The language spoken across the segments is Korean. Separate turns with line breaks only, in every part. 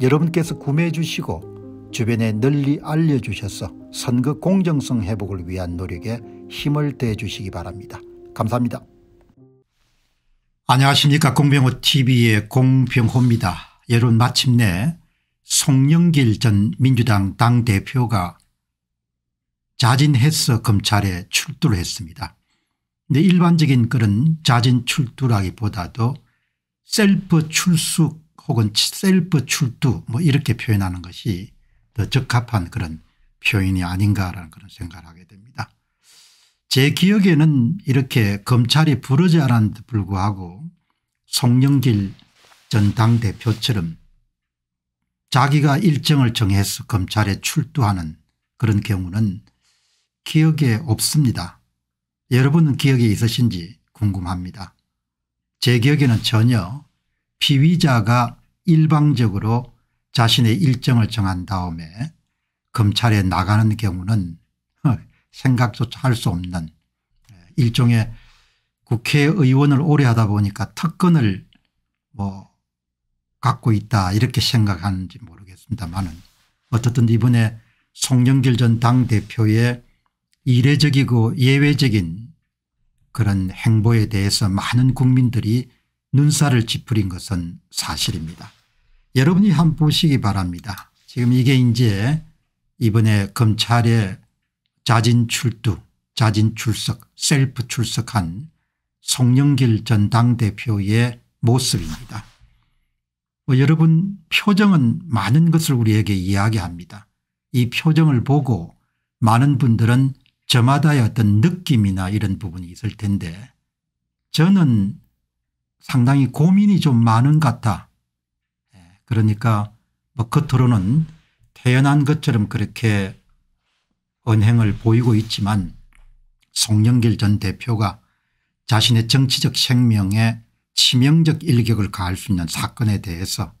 여러분께서 구매해 주시고 주변에 널리 알려주셔서 선거 공정성 회복을 위한 노력에 힘을 대해 주시기 바랍니다. 감사합니다. 안녕하십니까 공병호TV의 공병호입니다. 여러분 마침내 송영길 전 민주당 당대표가 자진해서 검찰에 출두를 했습니다. 근데 일반적인 그런 자진 출두라기보다도 셀프 출석 혹은 셀프 출두 뭐 이렇게 표현하는 것이 더 적합한 그런 표현이 아닌가라는 그런 생각을 하게 됩니다. 제 기억에는 이렇게 검찰이 부르지 않았는데 불구하고 송영길 전 당대표처럼 자기가 일정을 정해서 검찰에 출두하는 그런 경우는 기억에 없습니다. 여러분은 기억에 있으신지 궁금합니다. 제 기억에는 전혀 피의자가 일방적으로 자신의 일정을 정한 다음에 검찰에 나가는 경우는 생각조차 할 수 없는 일종의 국회의원을 오래 하다 보니까 특권을 뭐 갖고 있다 이렇게 생각하는지 모르겠습니다만 어떻든 이번에 송영길 전 당대표의 이례적이고 예외적인 그런 행보에 대해서 많은 국민들이 눈살을 찌푸린 것은 사실입니다. 여러분이 한번 보시기 바랍니다. 지금 이게 이제 이번에 검찰의 자진 출두 자진 출석 셀프 출석한 송영길 전 당대표의 모습입니다. 뭐 여러분 표정은 많은 것을 우리에게 이야기합니다. 이 표정을 보고 많은 분들은 저마다의 어떤 느낌이나 이런 부분이 있을 텐데 저는 상당히 고민이 좀 많은 것 같아. 예, 그러니까 뭐 겉으로는 태어난 것처럼 그렇게 언행을 보이고 있지만 송영길 전 대표가 자신의 정치적 생명에 치명적 일격을 가할 수 있는 사건에 대해서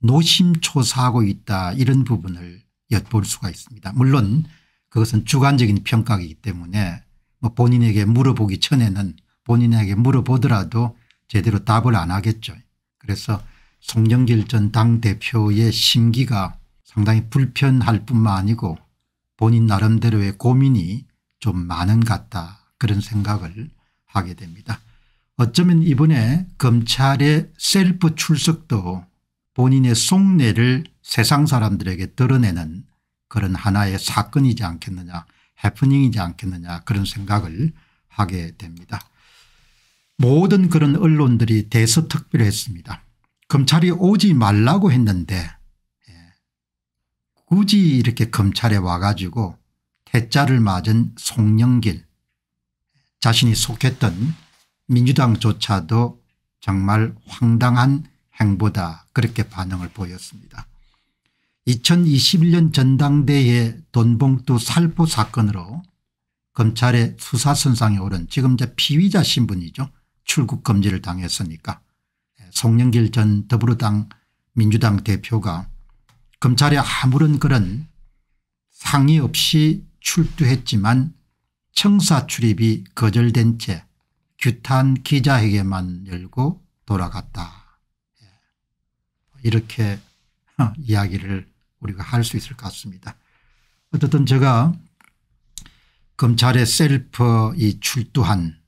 노심초사하고 있다 이런 부분을 엿볼 수가 있습니다. 물론 그것은 주관적인 평가이기 때문에 뭐 본인에게 물어보기 전에는 본인에게 물어보더라도 제대로 답을 안 하겠죠. 그래서 송영길 전 당대표의 심기가 상당히 불편할 뿐만 아니고 본인 나름대로의 고민이 좀 많은 것 같다 그런 생각을 하게 됩니다. 어쩌면 이번에 검찰의 셀프 출석도 본인의 속내를 세상 사람들에게 드러내는 그런 하나의 사건이지 않겠느냐 해프닝이지 않겠느냐 그런 생각을 하게 됩니다. 모든 그런 언론들이 대서특별했습니다. 검찰이 오지 말라고 했는데 예. 굳이 이렇게 검찰에 와가지고 태자를 맞은 송영길 자신이 속했던 민주당조차도 정말 황당한 행보다 그렇게 반응을 보였습니다. 2021년 전당대회 돈봉투 살포 사건으로 검찰의 수사선상에 오른 지금 이제 피의자 신분이죠. 출국 금지를 당했으니까 송영길 전 더불어당 민주당 대표가 검찰에 아무런 그런 상의 없이 출두했지만 청사 출입이 거절된 채 규탄 기자회견만 열고 돌아갔다. 예. 이렇게 이야기를 우리가 할 수 있을 것 같습니다. 어쨌든 제가 검찰의 셀프 이 출두한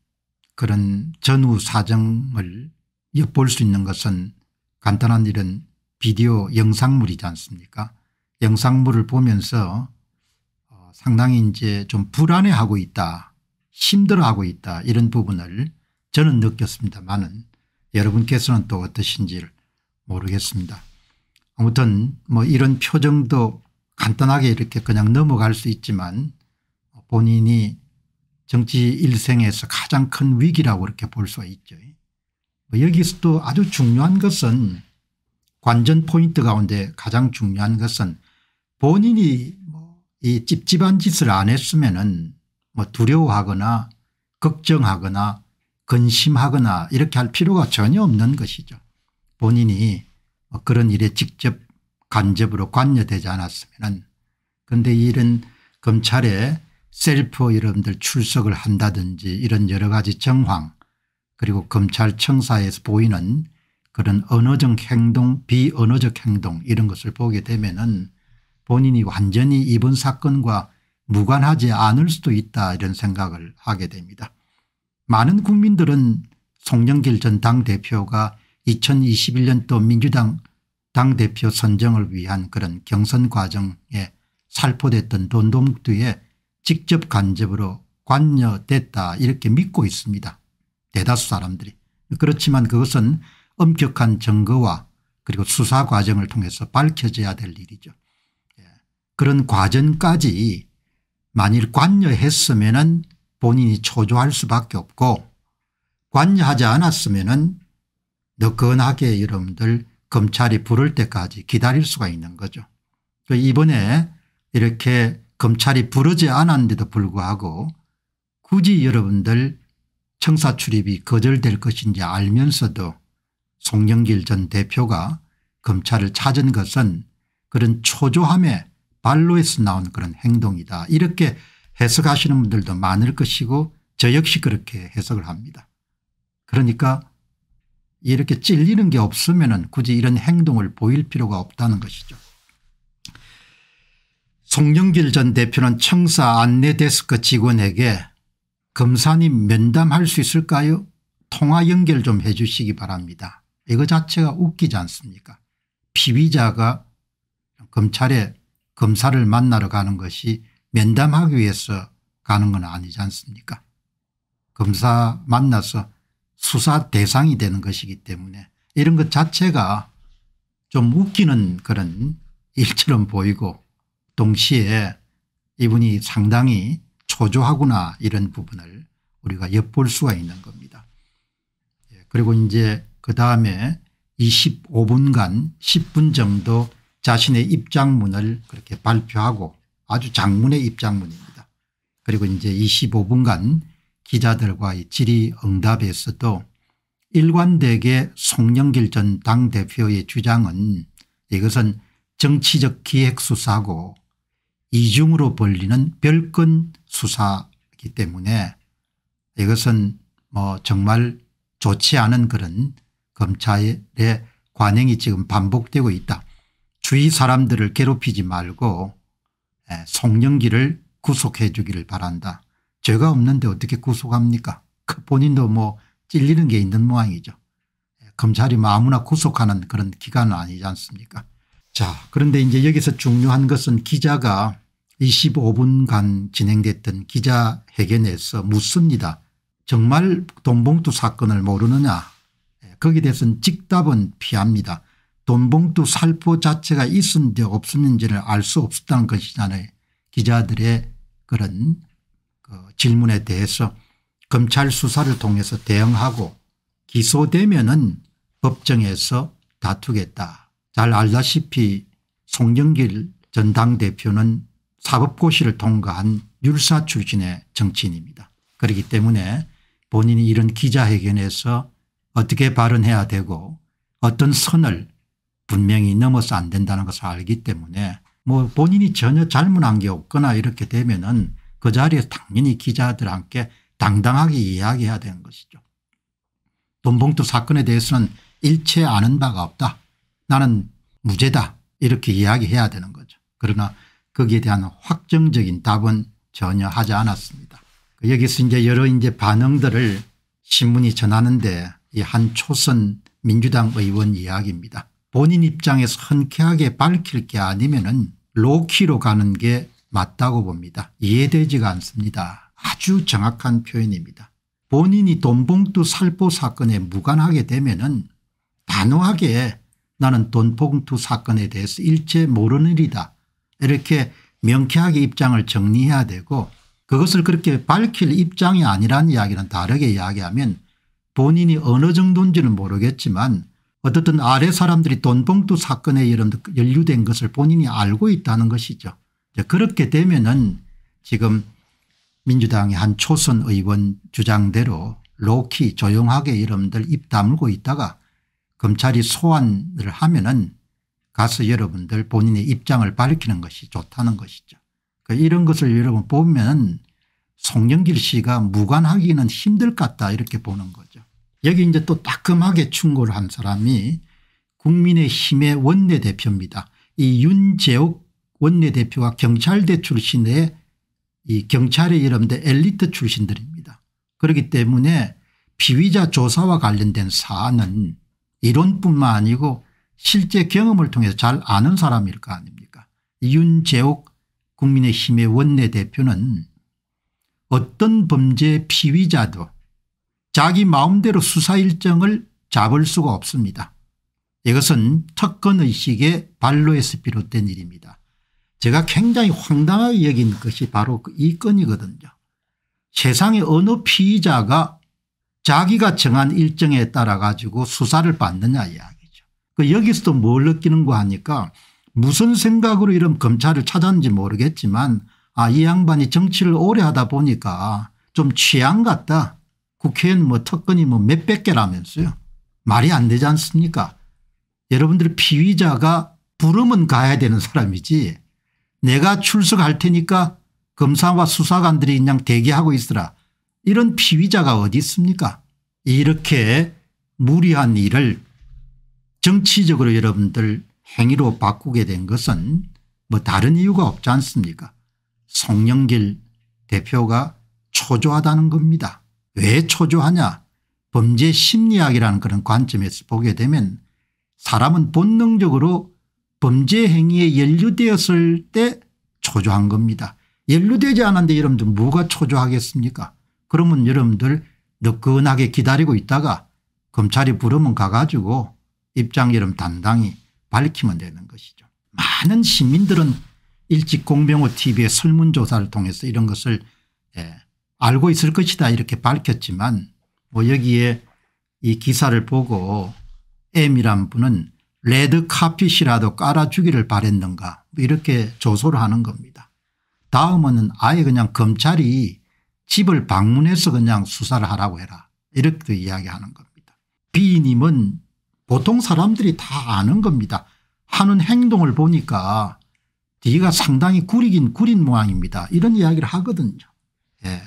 그런 전후 사정을 엿볼 수 있는 것은 간단한 이런 비디오 영상물이지 않습니까 영상물을 보면서 어, 상당히 이제 좀 불안해하고 있다 힘들어하고 있다 이런 부분을 저는 느꼈습니다만은 여러분께서는 또 어떠신지를 모르겠습니다. 아무튼 뭐 이런 표정도 간단하게 이렇게 그냥 넘어갈 수 있지만 본인이 정치 일생에서 가장 큰 위기라고 이렇게 볼 수가 있죠. 뭐 여기서 또 아주 중요한 것은 관전 포인트 가운데 가장 중요한 것은 본인이 뭐이 찝찝한 짓을 안 했으면 뭐 두려워하거나 걱정하거나 근심하거나 이렇게 할 필요가 전혀 없는 것이죠. 본인이 뭐 그런 일에 직접 간접으로 관여되지 않았으면 그런데 이런 검찰에 셀프 여러분들 출석을 한다든지 이런 여러 가지 정황 그리고 검찰청사에서 보이는 그런 언어적 행동 비언어적 행동 이런 것을 보게 되면 은 본인이 완전히 이번 사건과 무관하지 않을 수도 있다 이런 생각을 하게 됩니다. 많은 국민들은 송영길 전 당대표가 2021년도 민주당 당대표 선정을 위한 그런 경선 과정에 살포됐던 돈동투에 직접 간접으로 관여됐다 이렇게 믿고 있습니다. 대다수 사람들이. 그렇지만 그것은 엄격한 증거와 그리고 수사 과정을 통해서 밝혀져야 될 일이죠. 예. 그런 과정까지 만일 관여했으면 본인이 초조할 수밖에 없고 관여하지 않았으면 너끈하게 여러분들 검찰이 부를 때까지 기다릴 수가 있는 거죠. 그 이번에 이렇게 검찰이 부르지 않았는데도 불구하고 굳이 여러분들 청사 출입이 거절될 것인지 알면서도 송영길 전 대표가 검찰을 찾은 것은 그런 초조함에 발로에서 나온 그런 행동이다. 이렇게 해석하시는 분들도 많을 것이고 저 역시 그렇게 해석을 합니다. 그러니까 이렇게 찔리는 게 없으면 굳이 이런 행동을 보일 필요가 없다는 것이죠. 송영길 전 대표는 청사 안내 데스크 직원에게 검사님 면담할 수 있을까요? 통화 연결 좀 해 주시기 바랍니다. 이거 자체가 웃기지 않습니까? 피의자가 검찰에 검사를 만나러 가는 것이 면담하기 위해서 가는 건 아니지 않습니까? 검사 만나서 수사 대상이 되는 것이기 때문에 이런 것 자체가 좀 웃기는 그런 일처럼 보이고 동시에 이분이 상당히 초조하구나 이런 부분을 우리가 엿볼 수가 있는 겁니다. 예, 그리고 이제 그 다음에 25분간 10분 정도 자신의 입장문을 그렇게 발표하고 아주 장문의 입장문입니다. 그리고 이제 25분간 기자들과의 질의응답에서도 일관되게 송영길 전 당대표의 주장은 이것은 정치적 기획수사고 이중으로 벌리는 별건 수사이기 때문에 이것은 뭐 정말 좋지 않은 그런 검찰의 관행이 지금 반복되고 있다. 주위 사람들을 괴롭히지 말고 예, 송영기를 구속해 주기를 바란다. 죄가 없는데 어떻게 구속합니까 그 본인도 뭐 찔리는 게 있는 모양이죠. 예, 검찰이 뭐 아무나 구속하는 그런 기관은 아니지 않습니까 자 그런데 이제 여기서 중요한 것은 기자가 25분간 진행됐던 기자회견에서 묻습니다. 정말 돈봉투 사건을 모르느냐 예, 거기에 대해서는 직답은 피합니다. 돈봉투 살포 자체가 있었는지 없었는지를 알 수 없었다는 것이잖아요. 기자들의 그런 그 질문에 대해서 검찰 수사를 통해서 대응하고 기소되면 법정에서 다투겠다. 잘 알다시피 송영길 전 당대표는 사법고시를 통과한 율사 출신의 정치인입니다. 그렇기 때문에 본인이 이런 기자회견에서 어떻게 발언해야 되고 어떤 선을 분명히 넘어서 안 된다는 것을 알기 때문에 뭐 본인이 전혀 잘못한 게 없거나 이렇게 되면은 그 자리에서 당연히 기자들 함께 당당하게 이야기해야 되는 것이죠. 돈봉투 사건에 대해서는 일체 아는 바가 없다. 나는 무죄다. 이렇게 이야기해야 되는 거죠. 그러나 거기에 대한 확정적인 답은 전혀 하지 않았습니다. 여기서 이제 여러 이제 반응들을 신문이 전하는데 이 한 초선 민주당 의원 이야기입니다. 본인 입장에서 흔쾌하게 밝힐 게 아니면 로키로 가는 게 맞다고 봅니다. 이해되지가 않습니다. 아주 정확한 표현입니다. 본인이 돈봉투 살포 사건에 무관하게 되면 단호하게 나는 돈봉투 사건에 대해서 일체 모르는 일이다. 이렇게 명쾌하게 입장을 정리해야 되고 그것을 그렇게 밝힐 입장이 아니란 이야기는 다르게 이야기하면 본인이 어느 정도인지는 모르겠지만 어떻든 아래 사람들이 돈봉투 사건에 연루된 것을 본인이 알고 있다는 것이죠. 그렇게 되면은 지금 민주당의 한 초선 의원 주장대로 로키 조용하게 여러분들 입 다물고 있다가 검찰이 소환을 하면은 가서 여러분들 본인의 입장을 밝히는 것이 좋다는 것이죠. 그 이런 것을 여러분 보면 송영길 씨가 무관하기는 힘들 것 같다 이렇게 보는 거죠. 여기 이제 또 따끔하게 충고를 한 사람이 국민의힘의 원내대표입니다. 이 윤재욱 원내대표가 경찰대 출신의 이 경찰의 여러분들 엘리트 출신들입니다. 그렇기 때문에 피의자 조사와 관련된 사안은 이론뿐만 아니고 실제 경험을 통해서 잘 아는 사람일 거 아닙니까 윤재욱 국민의힘의 원내대표는 어떤 범죄 피의자도 자기 마음대로 수사 일정을 잡을 수가 없습니다. 이것은 특권의식의 발로에서 비롯된 일입니다. 제가 굉장히 황당하게 여긴 것이 바로 그이 건이거든요. 세상에 어느 피의자가 자기가 정한 일정에 따라 가지고 수사를 받느냐 이야기죠. 그 여기서도 뭘 느끼는가 하니까 무슨 생각으로 이런 검찰을 찾았는지 모르겠지만 아 이 양반이 정치를 오래 하다 보니까 좀 취향 같다. 국회의원 뭐 특권이 뭐 몇백 개라면서요. 말이 안 되지 않습니까 여러분들 피의자가 부르면 가야 되는 사람이지 내가 출석할 테니까 검사와 수사관들이 그냥 대기하고 있으라 이런 피의자가 어디 있습니까 이렇게 무리한 일을 정치적으로 여러분들 행위로 바꾸게 된 것은 뭐 다른 이유가 없지 않습니까 송영길 대표가 초조하다는 겁니다. 왜 초조하냐 범죄 심리학이라는 그런 관점에서 보게 되면 사람은 본능적으로 범죄 행위에 연루되었을 때 초조한 겁니다. 연루되지 않았는데 여러분들 뭐가 초조하겠습니까 그러면 여러분들 너끈하게 기다리고 있다가 검찰이 부르면 가가지고 입장 여러분 당당히 밝히면 되는 것이죠. 많은 시민들은 일찍 공병호 tv의 설문조사를 통해서 이런 것을 예, 알고 있을 것이다 이렇게 밝혔지만 뭐 여기에 이 기사를 보고 M이란 분은 레드 카핏이라도 깔아주기를 바랬는가 이렇게 조소를 하는 겁니다. 다음은 아예 그냥 검찰이 집을 방문해서 그냥 수사를 하라고 해라 이렇게 이야기하는 겁니다. B님은 보통 사람들이 다 아는 겁니다. 하는 행동을 보니까 뒤가 상당히 구리긴 구린 모양입니다. 이런 이야기를 하거든요. 예.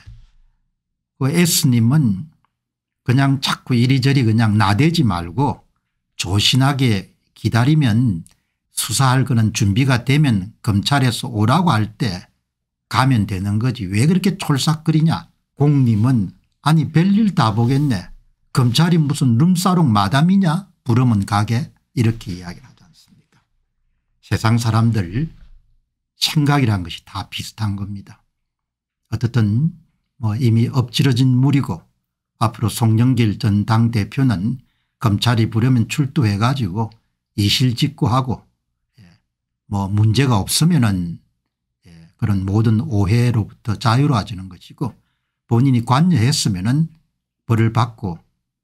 그 S님은 그냥 자꾸 이리저리 그냥 나대지 말고 조신하게 기다리면 수사할 거는 준비가 되면 검찰에서 오라고 할 때 가면 되는 거지 왜 그렇게 촐싹거리냐 공님은 아니 별일 다 보겠네 검찰이 무슨 룸사롱 마담이냐 부르면 가게 이렇게 이야기를 하지 않습니까 세상 사람들 생각이란 것이 다 비슷한 겁니다. 어떻든 뭐 이미 엎질러진 물이고 앞으로 송영길 전 당대표는 검찰이 부르면 출두해 가지고 이실직고하고 예, 뭐 문제가 없으면은 예, 그런 모든 오해로부터 자유로워지는 것이고 본인이 관여했으면은 벌을 받고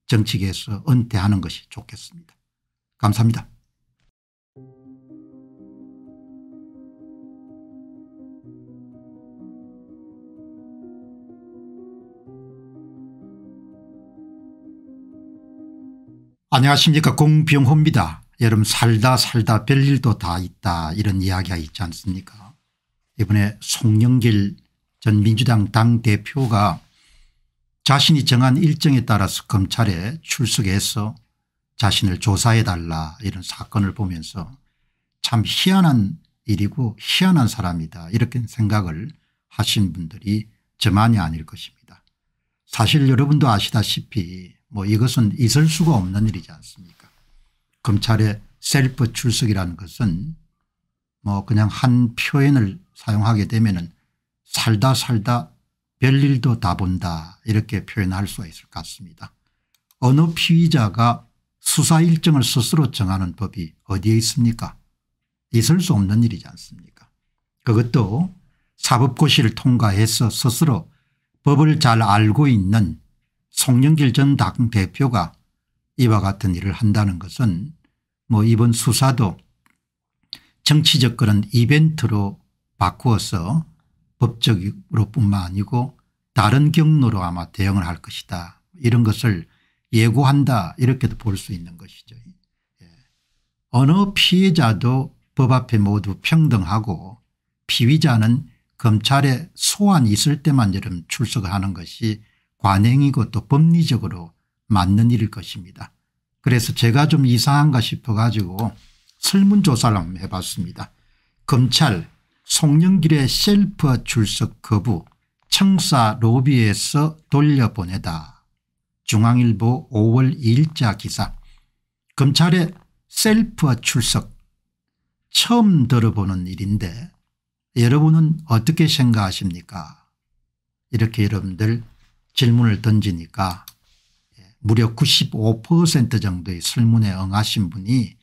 정치계에서 은퇴하는 것이 좋겠습니다. 감사합니다. 안녕하십니까 공병호입니다. 여러분 살다 살다 별일도 다 있다 이런 이야기가 있지 않습니까 이번에 송영길 전 민주당 당대표가 자신이 정한 일정에 따라서 검찰에 출석해서 자신을 조사해달라 이런 사건을 보면서 참 희한한 일이고 희한한 사람이다 이렇게 생각을 하신 분들이 저만이 아닐 것입니다. 사실 여러분도 아시다시피 뭐 이것은 있을 수가 없는 일이지 않습니까 검찰의 셀프 출석이라는 것은 뭐 그냥 한 표현을 사용하게 되면 살다 살다 별일도 다 본다. 이렇게 표현할 수가 있을 것 같습니다. 어느 피의자가 수사 일정을 스스로 정하는 법이 어디에 있습니까? 있을 수 없는 일이지 않습니까? 그것도 사법고시를 통과해서 스스로 법을 잘 알고 있는 송영길 전 당대표가 이와 같은 일을 한다는 것은 뭐 이번 수사도 정치적 그런 이벤트로 바꾸어서 법적으로 뿐만 아니고 다른 경로로 아마 대응을 할 것이다. 이런 것을 예고한다 이렇게도 볼 수 있는 것이죠. 예. 어느 피해자도 법 앞에 모두 평등하고 피의자는 검찰에 소환이 있을 때만 여러분 출석을 하는 것이 관행이고 또 법리적으로 맞는 일일 것입니다. 그래서 제가 좀 이상한가 싶어 가지고 설문조사를 한번 해봤습니다. 검찰 송영길의 셀프 출석 거부 청사 로비에서 돌려보내다. 중앙일보 5월 2일자 기사. 검찰의 셀프 출석. 처음 들어보는 일인데 여러분은 어떻게 생각하십니까? 이렇게 여러분들 질문을 던지니까 예, 무려 95% 정도의 설문에 응하신 분이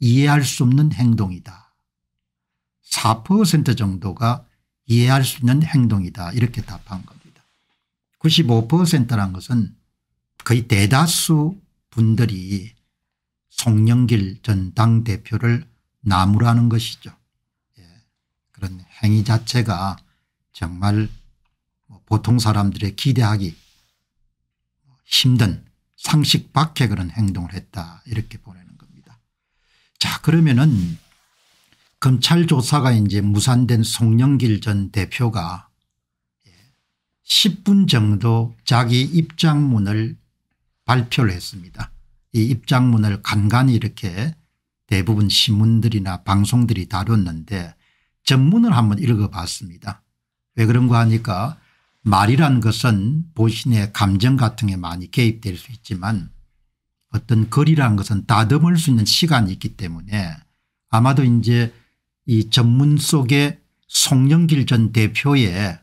이해할 수 없는 행동이다. 4% 정도가 이해할 수 있는 행동이다 이렇게 답한 겁니다. 95%란 것은 거의 대다수 분들이 송영길 전 당대표를 나무라는 것이죠. 예. 그런 행위 자체가 정말 뭐 보통 사람들의 기대하기 힘든 상식 밖의 그런 행동을 했다 이렇게 보내는 겁니다. 자 그러면은 검찰 조사가 이제 무산된 송영길 전 대표가 10분 정도 자기 입장문을 발표를 했습니다. 이 입장문을 간간히 이렇게 대부분 신문들이나 방송들이 다뤘는데 전문을 한번 읽어봤습니다. 왜 그런가 하니까 말이란 것은 보신의 감정 같은 게 많이 개입될 수 있지만 어떤 글이란 것은 다듬을 수 있는 시간이 있기 때문에 아마도 이제 이 전문 속에 송영길 전 대표의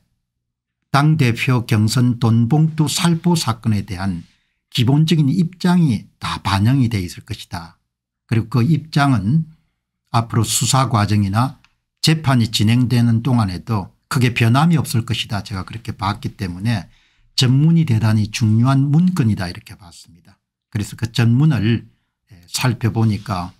당대표 경선 돈봉투 살포 사건에 대한 기본적인 입장이 다 반영이 돼 있을 것이다. 그리고 그 입장은 앞으로 수사 과정이나 재판이 진행되는 동안에도 크게 변함이 없을 것이다. 제가 그렇게 봤기 때문에 전문이 대단히 중요한 문건이다 이렇게 봤습니다. 그래서 그 전문을 예, 살펴보니까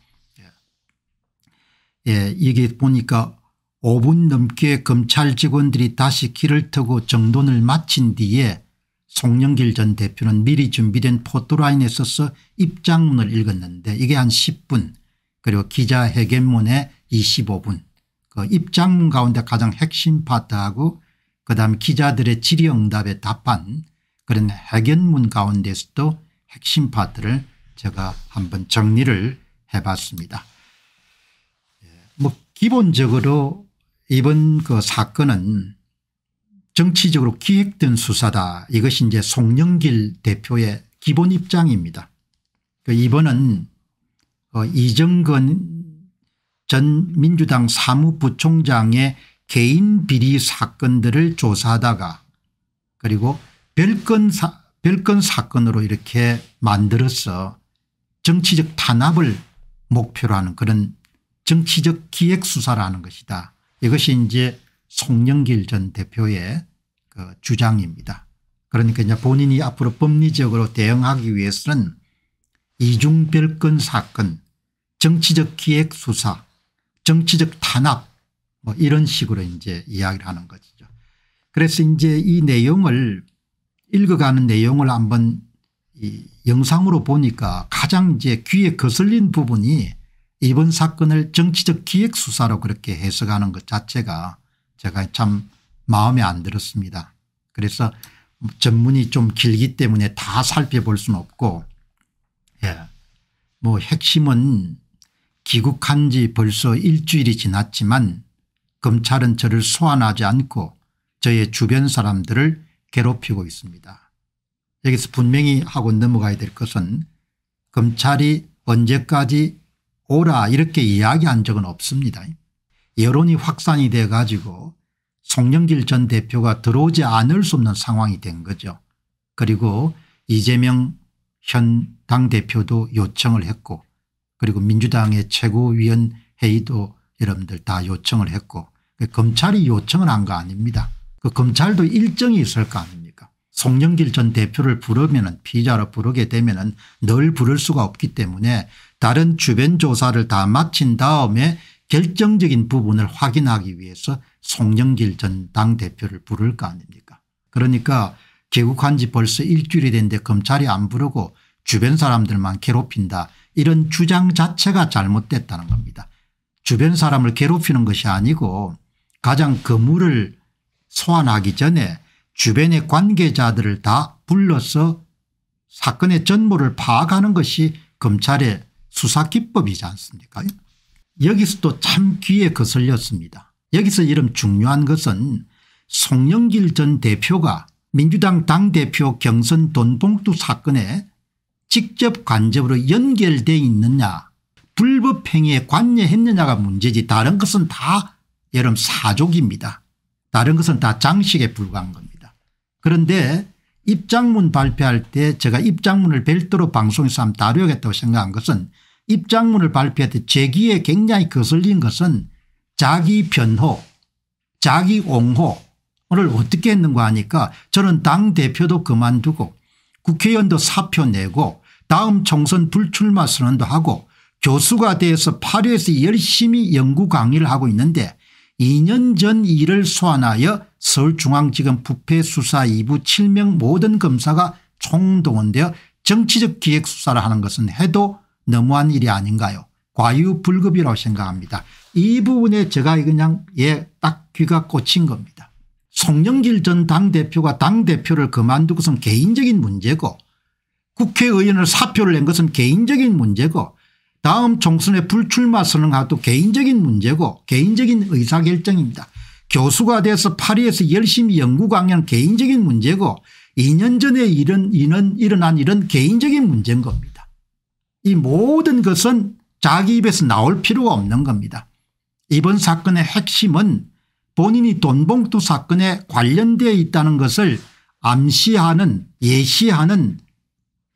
예, 이게 보니까 5분 넘게 검찰 직원들이 다시 길을 트고 정돈을 마친 뒤에 송영길 전 대표는 미리 준비된 포토라인에 서서 입장문을 읽었는데 이게 한 10분 그리고 기자회견문에 25분 그 입장문 가운데 가장 핵심 파트하고 그다음 기자들의 질의응답에 답한 그런 회견문 가운데서도 핵심 파트를 제가 한번 정리를 해봤습니다. 뭐 기본적으로 이번 그 사건은 정치적으로 기획된 수사다. 이것이 이제 송영길 대표의 기본 입장입니다. 그 이번은 어 이정근 전 민주당 사무부총장의 개인 비리 사건들을 조사하다가 그리고 별건, 사, 별건 사건으로 이렇게 만들어서 정치적 탄압을 목표로 하는 그런 정치적 기획수사라는 것이다. 이것이 이제 송영길 전 대표의 그 주장입니다. 그러니까 이제 본인이 앞으로 법리적으로 대응하기 위해서는 이중별건 사건 정치적 기획수사 정치적 탄압 뭐 이런 식으로 이제 이야기를 하는 것이죠. 그래서 이제 이 내용을 읽어가는 내용을 한번 이 영상으로 보니까 가장 이제 귀에 거슬린 부분이 이번 사건을 정치적 기획 수사로 그렇게 해석하는 것 자체가 제가 참 마음에 안 들었습니다. 그래서 전문이 좀 길기 때문에 다 살펴볼 수는 없고 예. 뭐 핵심은 귀국한 지 벌써 일주일이 지났지만 검찰은 저를 소환하지 않고 저의 주변 사람들을 괴롭히고 있습니다. 여기서 분명히 하고 넘어가야 될 것은 검찰이 언제까지 오라 이렇게 이야기한 적은 없습니다. 여론이 확산이 돼 가지고 송영길 전 대표가 들어오지 않을 수 없는 상황이 된 거죠. 그리고 이재명 현 당대표도 요청을 했고 그리고 민주당의 최고위원 회의도 여러분들 다 요청을 했고 그 검찰이 요청을 한 거 아닙니다. 그 검찰도 일정이 있을 거 아닙니까 송영길 전 대표를 부르면 피자로 부르게 되면 늘 부를 수가 없기 때문에 다른 주변 조사를 다 마친 다음에 결정적인 부분을 확인하기 위해서 송영길 전 당대표를 부를 거 아닙니까 그러니까 개국한 지 벌써 일주일이 됐는데 검찰이 안 부르고 주변 사람들만 괴롭힌다 이런 주장 자체가 잘못됐다는 겁니다. 주변 사람을 괴롭히는 것이 아니고 가장 거물을 소환하기 전에 주변의 관계자들을 다 불러서 사건의 전모를 파악하는 것이 검찰의 수사기법이지 않습니까 여기서 또참 귀에 거슬렸습니다. 여기서 이런 중요한 것은 송영길 전 대표가 민주당 당대표 경선 돈봉투 사건에 직접 간접으로 연결돼 있느냐 불법 행위에 관여했느냐가 문제지 다른 것은 다 여러분 사족입니다. 다른 것은 다 장식에 불과한 겁니다. 그런데 입장문 발표할 때 제가 입장문을 별도로 방송에서 한번 다루겠다고 생각한 것은 입장문을 발표할 때 제기에 굉장히 거슬린 것은 자기 변호 자기 옹호를 어떻게 했는가 하니까 저는 당대표도 그만두고 국회의원도 사표 내고 다음 총선 불출마 선언도 하고 교수가 돼서 파리에서 열심히 연구 강의를 하고 있는데 2년 전 일을 소환하여 서울중앙지검 부패수사 2부 7명 모든 검사가 총동원되어 정치적 기획수사를 하는 것은 해도 너무한 일이 아닌가요 과유불급이라고 생각합니다. 이 부분에 제가 그냥 예 딱 귀가 꽂힌 겁니다. 송영길 전 당대표가 당대표를 그만두고선 개인적인 문제고 국회의원을 사표를 낸 것은 개인적인 문제고 다음 총선에 불출마 선언하도 개인적인 문제고 개인적인 의사결정입니다. 교수가 돼서 파리에서 열심히 연구 강연 개인적인 문제고 2년 전에 이런, 이런 일어난 일은 개인적인 문제인 겁니다. 이 모든 것은 자기 입에서 나올 필요가 없는 겁니다. 이번 사건의 핵심은 본인이 돈봉투 사건에 관련되어 있다는 것을 암시하는 예시하는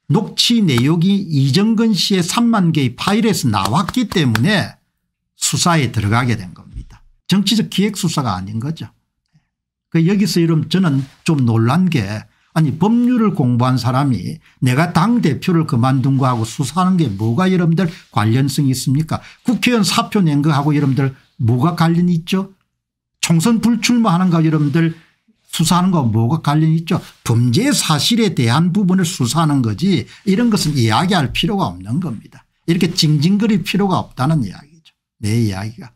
녹취 내용이 이정근 씨의 3만 개의 파일에서 나왔기 때문에 수사에 들어가게 된 겁니다. 정치적 기획수사가 아닌 거죠. 그 여기서 이런 저는 좀 놀란 게 아니 법률을 공부한 사람이 내가 당대표를 그만둔 거하고 수사하는 게 뭐가 여러분들 관련성이 있습니까 국회의원 사표 낸 거하고 여러분들 뭐가 관련이 있죠 총선 불출마하는 거 여러분들 수사하는 거 뭐가 관련이 있죠. 범죄 사실에 대한 부분을 수사하는 거지 이런 것은 이야기할 필요가 없는 겁니다. 이렇게 징징거릴 필요가 없다는 이야기죠. 내 이야기가.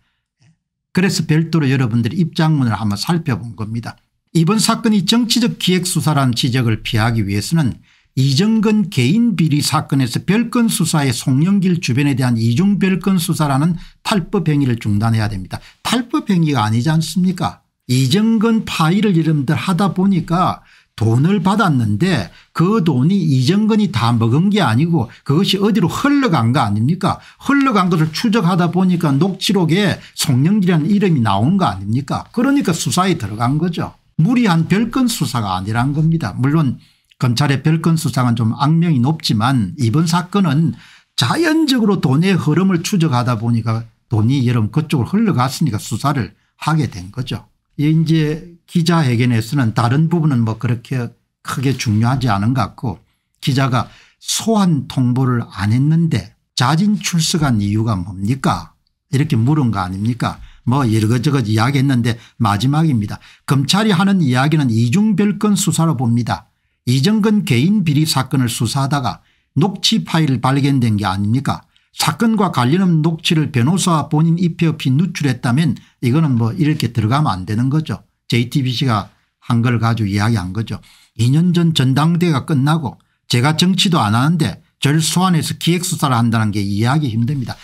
그래서 별도로 여러분들이 입장문을 한번 살펴본 겁니다. 이번 사건이 정치적 기획수사라는 지적을 피하기 위해서는 이정근 개인 비리 사건에서 별건 수사에 송영길 주변에 대한 이중 별건 수사라는 탈법 행위를 중단해야 됩니다. 탈법 행위가 아니지 않습니까 이정근 파일을 여러분들 하다 보니까 돈을 받았는데 그 돈이 이정근이 다 먹은 게 아니고 그것이 어디로 흘러간 거 아닙니까 흘러간 것을 추적하다 보니까 녹취록에 송영길이라는 이름이 나온 거 아닙니까 그러니까 수사에 들어간 거죠. 무리한 별건 수사가 아니란 겁니다. 물론 검찰의 별건 수사는 좀 악명이 높지만 이번 사건은 자연적으로 돈의 흐름을 추적하다 보니까 돈이 여러분 그쪽으로 흘러갔으니까 수사를 하게 된 거죠. 이제 기자회견에서는 다른 부분은 뭐 그렇게 크게 중요하지 않은 것 같고 기자가 소환 통보를 안 했는데 자진 출석한 이유가 뭡니까 이렇게 물은 거 아닙니까 뭐 이것저것 이야기했는데 마지막입니다. 검찰이 하는 이야기는 이중별건 수사로 봅니다. 이정근 개인 비리 사건을 수사하다가 녹취 파일 발견된 게 아닙니까 사건과 관련 없는 녹취를 변호사와 본인 입회 없이 누출했다면 이거는 뭐 이렇게 들어가면 안 되는 거죠. JTBC가 한 걸 가지고 이야기한 거죠. 2년 전 전당대회가 끝나고 제가 정치도 안 하는데 절 소환해서 기획수사를 한다는 게 이해하기 힘듭니다.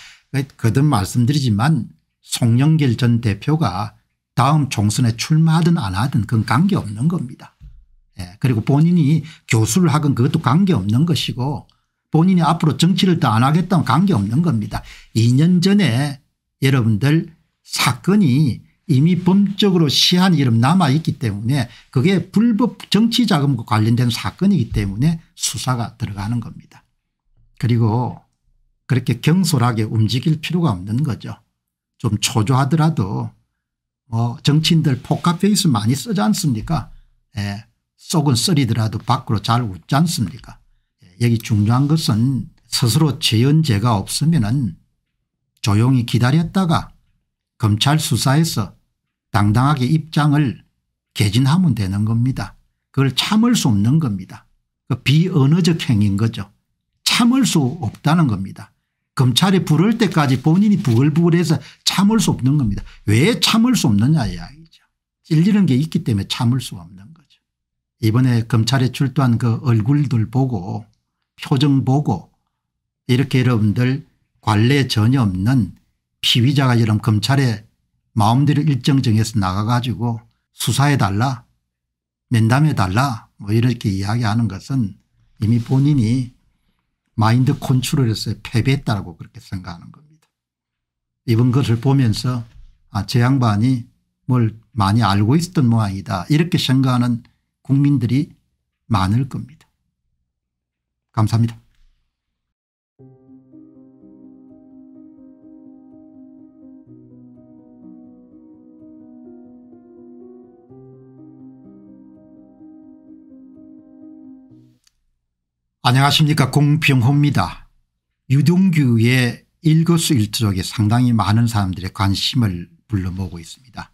거듭 말씀드리지만 송영길 전 대표가 다음 총선에 출마하든 안 하든 그건 관계없는 겁니다. 예. 그리고 본인이 교수를 하건 그것도 관계없는 것이고 본인이 앞으로 정치를 더 안 하겠다면 관계없는 겁니다. 2년 전에 여러분들 사건이 이미 법적으로 시한이 이름 남아있기 때문에 그게 불법 정치자금과 관련된 사건이기 때문에 수사가 들어가는 겁니다. 그리고 그렇게 경솔하게 움직일 필요가 없는 거죠. 좀 초조하더라도 뭐 정치인들 포카페이스 많이 쓰지 않습니까 예. 속은 썰이더라도 밖으로 잘 웃지 않습니까 예, 여기 중요한 것은 스스로 죄가 없으면 조용히 기다렸다가 검찰 수사에서 당당하게 입장을 개진하면 되는 겁니다. 그걸 참을 수 없는 겁니다. 그 비언어적 행위인 거죠. 참을 수 없다는 겁니다. 검찰이 부를 때까지 본인이 부글부글해서 참을 수 없는 겁니다. 왜 참을 수 없느냐 이야기죠. 찔리는 게 있기 때문에 참을 수 없는 거죠. 이번에 검찰에 출두한 그 얼굴들 보고 표정 보고 이렇게 여러분들 관례 전혀 없는 피의자가 이런 검찰에 마음대로 일정 정해서 나가가지고 수사해달라 면담해달라 뭐 이렇게 이야기하는 것은 이미 본인이 마인드 컨트롤에서 패배했다고 그렇게 생각하는 겁니다. 이번 것을 보면서 아, 제 양반이 뭘 많이 알고 있었던 모양이다 이렇게 생각하는 국민들이 많을 겁니다. 감사합니다. 안녕하십니까 공평호입니다. 유동규의 일거수일투족에 상당히 많은 사람들의 관심을 불러모으고 있습니다.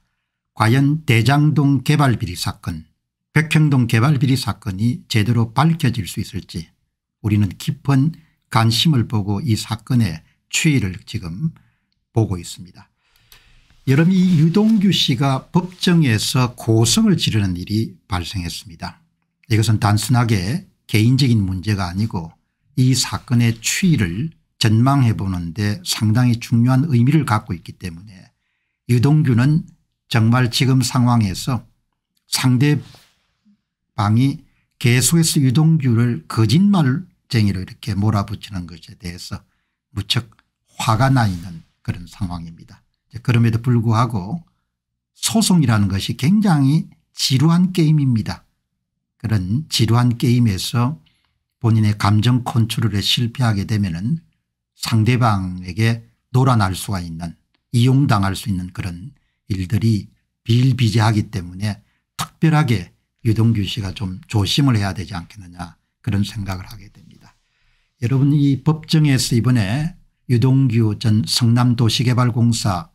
과연 대장동 개발비리 사건 백평동 개발비리 사건이 제대로 밝혀질 수 있을지 우리는 깊은 관심을 보고 이 사건의 추이를 지금 보고 있습니다. 여러분 이 유동규 씨가 법정에서 고성을 지르는 일이 발생했습니다. 이것은 단순하게 개인적인 문제가 아니고 이 사건의 추이를 전망해 보는데 상당히 중요한 의미를 갖고 있기 때문에 유동규는 정말 지금 상황에서 상대방이 계속해서 유동규를 거짓말쟁이로 이렇게 몰아붙이는 것에 대해서 무척 화가 나 있는 그런 상황입니다. 그럼에도 불구하고 소송이라는 것이 굉장히 지루한 게임입니다. 그런 지루한 게임에서 본인의 감정 컨트롤에 실패하게 되면 상대방에게 놀아날 수가 있는 이용당할 수 있는 그런 일들이 비일비재하기 때문에 특별하게 유동규 씨가 좀 조심을 해야 되지 않겠느냐 그런 생각을 하게 됩니다. 여러분 이 법정에서 이번에 유동규 전 성남도시개발공사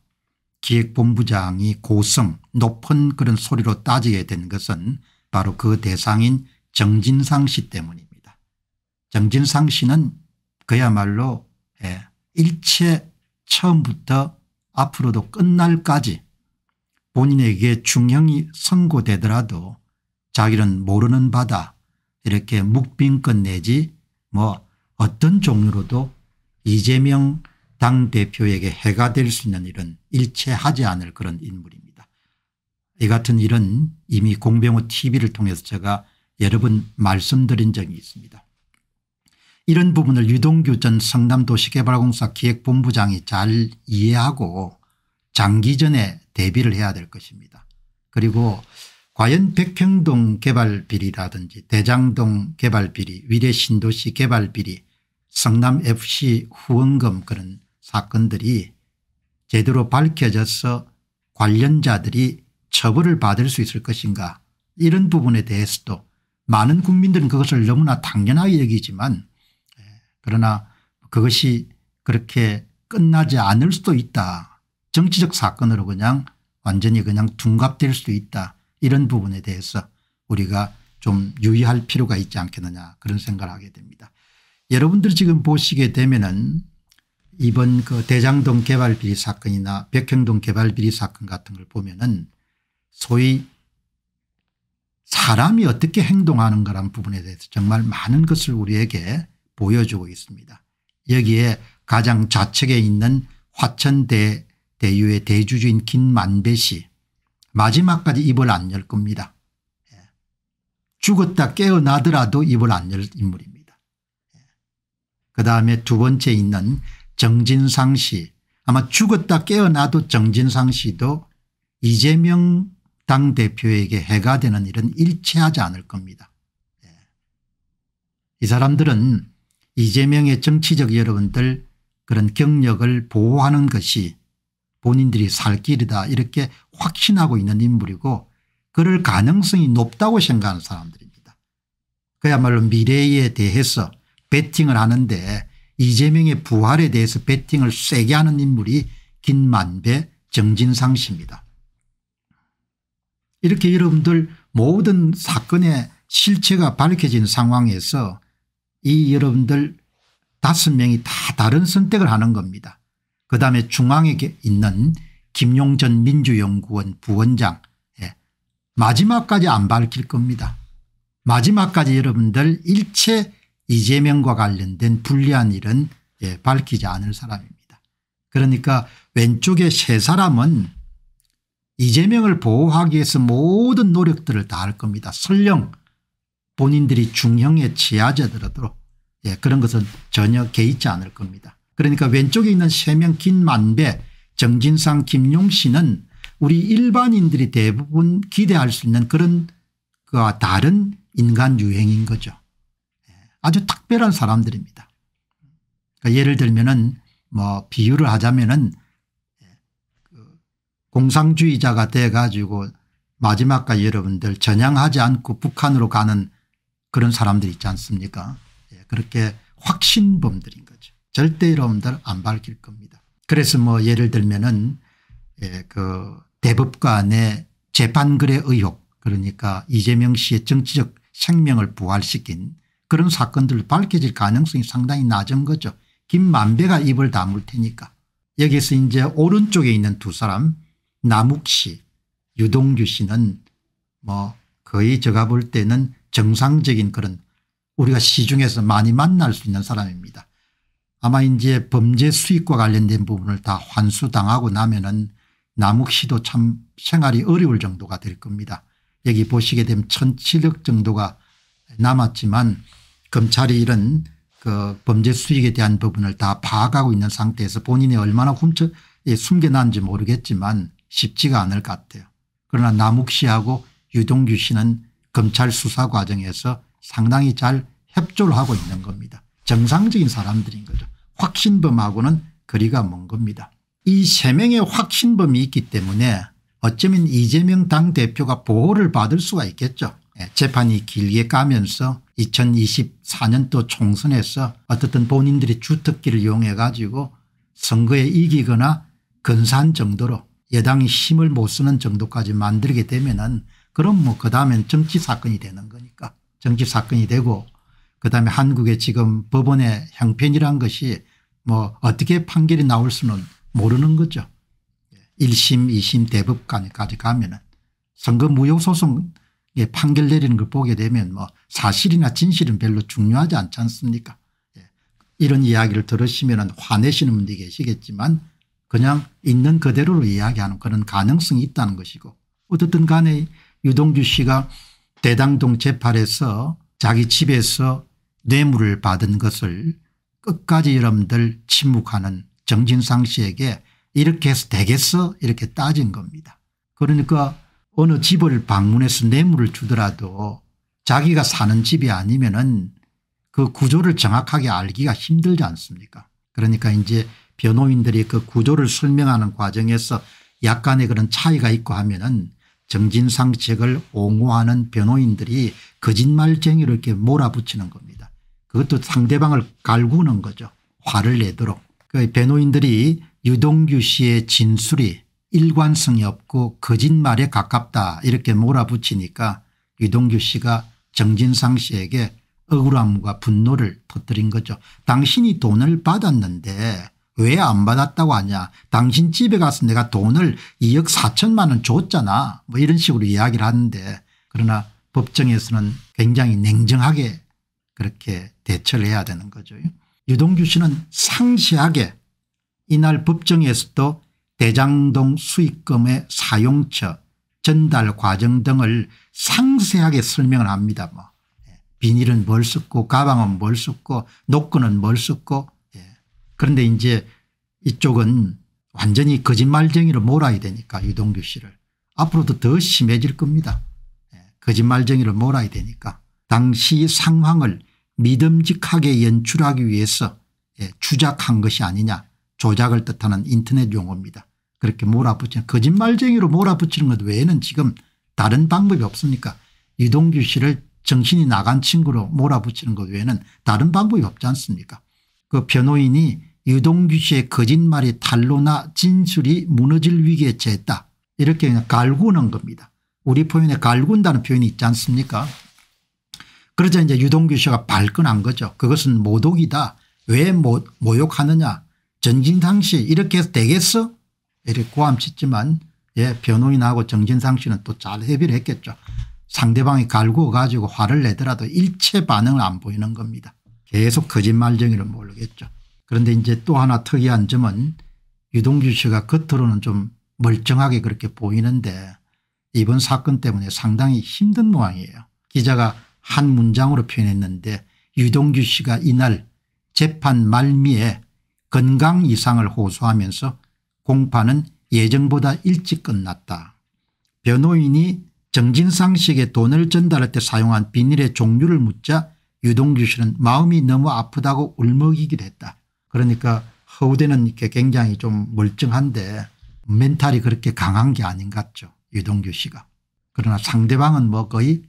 기획본부장이 고성 높은 그런 소리로 따지게 된 것은 바로 그 대상인 정진상 씨 때문입니다. 정진상 씨는 그야말로 예, 일체 처음부터 앞으로도 끝날까지 본인에게 중형이 선고되더라도 자기는 모르는 바다 이렇게 묵빈권 내지 뭐 어떤 종류로도 이재명 당대표에게 해가 될 수 있는 일은 일체하지 않을 그런 인물입니다. 이 같은 일은 이미 공병호 tv를 통해서 제가 여러 번 말씀드린 적이 있습니다. 이런 부분을 유동규 전 성남도시개발공사 기획본부장이 잘 이해하고 장기전에 대비를 해야 될 것입니다. 그리고 과연 백평동 개발 비리라든지 대장동 개발 비리 위례 신도시 개발 비리 성남FC 후원금 그런 사건들이 제대로 밝혀져서 관련자들이 처벌을 받을 수 있을 것인가 이런 부분에 대해서도 많은 국민들은 그것을 너무나 당연하게 여기지만 예, 그러나 그것이 그렇게 끝나지 않을 수도 있다. 정치적 사건으로 그냥 완전히 그냥 둔갑될 수도 있다. 이런 부분에 대해서 우리가 좀 유의할 필요가 있지 않겠느냐 그런 생각을 하게 됩니다. 여러분들 지금 보시게 되면은 이번 그 대장동 개발비리 사건이나 백형동 개발비리 사건 같은 걸 보면은 소위 사람이 어떻게 행동하는가라는 부분에 대해서 정말 많은 것을 우리에게 보여주고 있습니다. 여기에 가장 좌측에 있는 화천대 대유의 대주주인 김만배 씨 마지막까지 입을 안 열 겁니다. 예. 죽었다 깨어나더라도 입을 안 열 인물입니다. 예. 그다음에 두 번째 있는 정진상 씨 아마 죽었다 깨어나도 정진상 씨도 이재명 당대표에게 해가 되는 일은 일치하지 않을 겁니다. 예. 이 사람들은 이재명의 정치적 여러분들 그런 경력을 보호하는 것이 본인들이 살 길이다 이렇게 확신하고 있는 인물이고 그럴 가능성이 높다고 생각하는 사람들입니다. 그야말로 미래에 대해서 베팅을 하는데 이재명의 부활에 대해서 베팅을 세게 하는 인물이 김만배 정진상 씨입니다. 이렇게 여러분들 모든 사건의 실체가 밝혀진 상황에서 이 여러분들 다섯 명이 다 다른 선택을 하는 겁니다. 그 다음에 중앙에 있는 김용전 민주연구원 부원장 예. 마지막까지 안 밝힐 겁니다. 마지막까지 여러분들 일체 이재명과 관련된 불리한 일은 예, 밝히지 않을 사람입니다. 그러니까 왼쪽에 세 사람은 이재명을 보호하기 위해서 모든 노력들을 다할 겁니다. 설령 본인들이 중형에 취하자더라도 예, 그런 것은 전혀 개의치 않을 겁니다. 그러니까 왼쪽에 있는 세 명 김만배 정진상 김용 씨는 우리 일반인들이 대부분 기대할 수 있는 그런 그와 다른 인간 유행인 거죠. 예, 아주 특별한 사람들입니다. 그러니까 예를 들면은 뭐 비유를 하자면은 공상주의자가 돼 가지고 마지막까지 여러분들 전향하지 않고 북한으로 가는 그런 사람들 있지 않습니까 예, 그렇게 확신범들인 거죠. 절대 여러분들 안 밝힐 겁니다. 그래서 뭐 예를 들면은 예, 그 대법관의 재판거래 의혹 그러니까 이재명 씨의 정치적 생명을 부활시킨 그런 사건들을 밝혀질 가능성이 상당히 낮은 거죠. 김만배가 입을 다물 테니까. 여기서 이제 오른쪽에 있는 두 사람 남욱 씨 유동규 씨는 뭐 거의 제가 볼 때는 정상적인 그런 우리가 시중에서 많이 만날 수 있는 사람입니다. 아마 이제 범죄 수익과 관련된 부분을 다 환수당하고 나면은 남욱 씨도 참 생활이 어려울 정도가 될 겁니다. 여기 보시게 되면 1700 정도가 남았지만 검찰이 이런 그 범죄 수익에 대한 부분을 다 파악하고 있는 상태에서 본인이 얼마나 훔쳐 예, 숨겨놨는지 모르겠지만 쉽지가 않을 것 같아요. 그러나 남욱 씨하고 유동규 씨는 검찰 수사 과정에서 상당히 잘 협조를 하고 있는 겁니다. 정상적인 사람들인 거죠. 확신범하고는 거리가 먼 겁니다. 이 세 명의 확신범이 있기 때문에 어쩌면 이재명 당대표가 보호를 받을 수가 있겠죠. 예, 재판이 길게 가면서 2024년도 총선에서 어떻든 본인들이 주특기를 이용해 가지고 선거에 이기거나 근사한 정도로 여당이 힘을 못 쓰는 정도까지 만들게 되면은 그럼 뭐 그 다음엔 정치 사건이 되는 거니까 정치 사건이 되고 그 다음에 한국의 지금 법원의 형편이란 것이 뭐 어떻게 판결이 나올 수는 모르는 거죠. 1심 2심 대법관까지 가면은 선거 무효소송 판결 내리는 걸 보게 되면 뭐 사실이나 진실은 별로 중요하지 않지 않습니까 예. 이런 이야기를 들으시면 화내시는 분들이 계시겠지만 그냥 있는 그대로로 이야기하는 그런 가능성이 있다는 것이고 어떻든 간에 유동규 씨가 대당동 재판에서 자기 집에서 뇌물을 받은 것을 끝까지 여러분들 침묵하는 정진상 씨에게 이렇게 해서 되겠어 이렇게 따진 겁니다. 그러니까 어느 집을 방문해서 뇌물을 주더라도 자기가 사는 집이 아니면 은 그 구조를 정확하게 알기가 힘들지 않습니까 그러니까 이제 변호인들이 그 구조를 설명하는 과정에서 약간의 그런 차이가 있고 하면은 정진상 책을 옹호하는 변호인들이 거짓말쟁이로 이렇게 몰아붙이는 겁니다. 그것도 상대방을 갈구는 거죠. 화를 내도록. 그 변호인들이 유동규 씨의 진술이 일관성이 없고 거짓말에 가깝다 이렇게 몰아붙이니까 유동규 씨가 정진상 씨에게 억울함과 분노를 터뜨린 거죠. 당신이 돈을 받았는데 왜 안 받았다고 하냐 당신 집에 가서 내가 돈을 2억 4천만 원 줬잖아 뭐 이런 식으로 이야기를 하는데 그러나 법정에서는 굉장히 냉정하게 그렇게 대처를 해야 되는 거죠. 유동규 씨는 상세하게 이날 법정에서도 대장동 수익금의 사용처 전달 과정 등을 상세하게 설명을 합니다. 뭐. 예. 비닐은 뭘 썼고 가방은 뭘 썼고 노끈은 뭘 썼고 예. 그런데 이제 이쪽은 완전히 거짓말쟁이로 몰아야 되니까 유동규 씨를 앞으로도 더 심해질 겁니다. 예. 거짓말쟁이로 몰아야 되니까 당시 상황을 믿음직하게 연출하기 위해서 예. 주작한 것이 아니냐 조작을 뜻하는 인터넷 용어입니다. 그렇게 몰아붙이는 거짓말쟁이로 몰아붙이는 것 외에는 지금 다른 방법이 없습니까 유동규 씨를 정신이 나간 친구로 몰아붙이는 것 외에는 다른 방법이 없지 않습니까 그 변호인이 유동규 씨의 거짓말이 탄로나 진술이 무너질 위기에 처했다 이렇게 그냥 갈구는 겁니다. 우리 표현에 갈군다는 표현이 있지 않습니까 그러자 이제 유동규 씨가 발끈한 거죠. 그것은 모독이다. 왜 모, 모욕하느냐 전진상 씨 이렇게 해서 되겠어 이렇게 고함쳤지만 예, 변호인하고 정진상 씨는 또 잘 협의를 했겠죠. 상대방이 갈구어 가지고 화를 내더라도 일체 반응을 안 보이는 겁니다. 계속 거짓말쟁이를 모르겠죠. 그런데 이제 또 하나 특이한 점은 유동규 씨가 겉으로는 좀 멀쩡하게 그렇게 보이는데 이번 사건 때문에 상당히 힘든 모양이에요. 기자가 한 문장으로 표현했는데 유동규 씨가 이날 재판 말미에 건강 이상을 호소하면서 공판은 예정보다 일찍 끝났다. 변호인이 정진상 씨에게 돈을 전달할 때 사용한 비닐의 종류를 묻자 유동규 씨는 마음이 너무 아프다고 울먹이기도 했다. 그러니까 허우대는 이렇게 굉장히 좀 멀쩡한데 멘탈이 그렇게 강한 게 아닌 것 같죠. 유동규 씨가. 그러나 상대방은 뭐 거의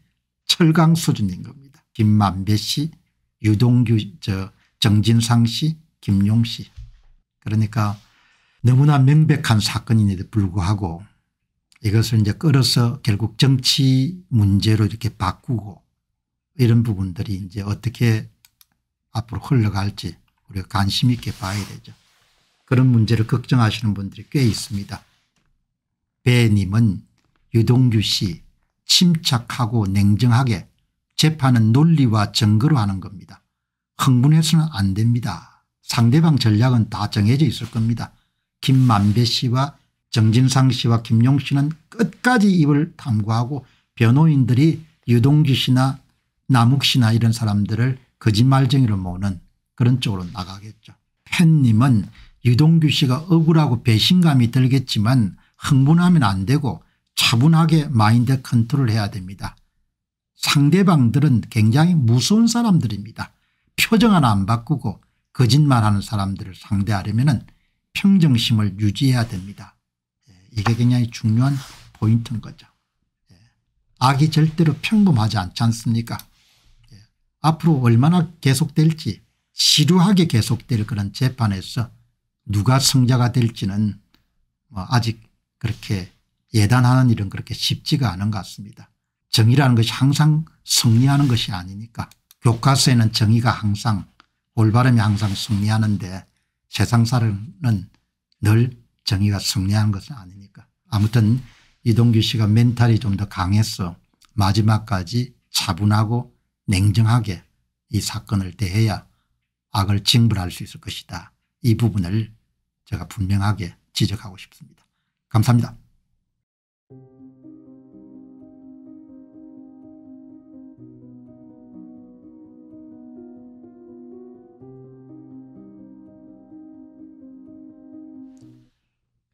철강 수준인 겁니다. 김만배 씨 유동규 저 정진상 씨 김용 씨. 그러니까 너무나 명백한 사건인데도 불구하고 이것을 이제 끌어서 결국 정치 문제로 이렇게 바꾸고 이런 부분들이 이제 어떻게 앞으로 흘러갈지 우리가 관심 있게 봐야 되죠. 그런 문제를 걱정하시는 분들이 꽤 있습니다. 배님은 유동규 씨 침착하고 냉정하게 재판은 논리와 증거로 하는 겁니다. 흥분해서는 안 됩니다. 상대방 전략은 다 정해져 있을 겁니다. 김만배 씨와 정진상 씨와 김용 씨는 끝까지 입을 탐구하고 변호인들이 유동규 씨나 남욱 씨나 이런 사람들을 거짓말쟁이로 모는 그런 쪽으로 나가겠죠. 팬님은 유동규 씨가 억울하고 배신감이 들겠지만 흥분하면 안 되고 차분하게 마인드 컨트롤 해야 됩니다. 상대방들은 굉장히 무서운 사람들입니다. 표정 하나 안 바꾸고 거짓말하는 사람들을 상대하려면 평정심을 유지해야 됩니다. 예, 이게 굉장히 중요한 포인트인 거죠. 예, 악이 절대로 평범하지 않지 않습니까 예, 앞으로 얼마나 계속될지 시루하게 계속될 그런 재판에서 누가 승자가 될지는 뭐 아직 그렇게 예단하는 일은 그렇게 쉽지가 않은 것 같습니다. 정의라는 것이 항상 승리하는 것이 아니니까 교과서에는 정의가 항상 올바름이 항상 승리하는데 세상사는 늘 정의가 승리하는 것은 아니니까 아무튼 이동규 씨가 멘탈이 좀 더 강해서 마지막까지 차분하고 냉정하게 이 사건을 대해야 악을 징벌할 수 있을 것이다. 이 부분을 제가 분명하게 지적하고 싶습니다. 감사합니다.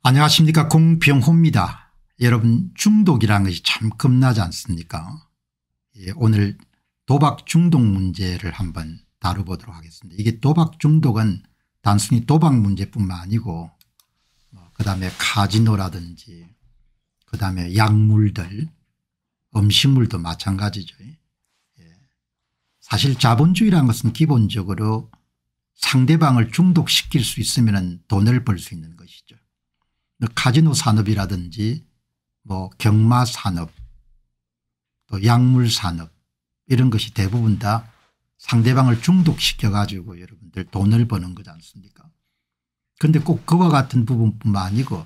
안녕하십니까 공병호입니다. 여러분 중독이라는 것이 참 겁나지 않습니까 예, 오늘 도박 중독 문제를 한번 다뤄보도록 하겠습니다. 이게 도박 중독은 단순히 도박 문제뿐만 아니고 뭐 그다음에 카지노라든지 그다음에 약물들 음식물도 마찬가지죠. 예. 사실 자본주의라는 것은 기본적으로 상대방을 중독시킬 수 있으면 돈을 벌 수 있는 것이죠. 카지노 산업이라든지 뭐 경마 산업 또 약물 산업 이런 것이 대부분 다 상대방을 중독시켜 가지고 여러분들 돈을 버는 거지 않습니까? 그런데 꼭 그와 같은 부분뿐만 아니고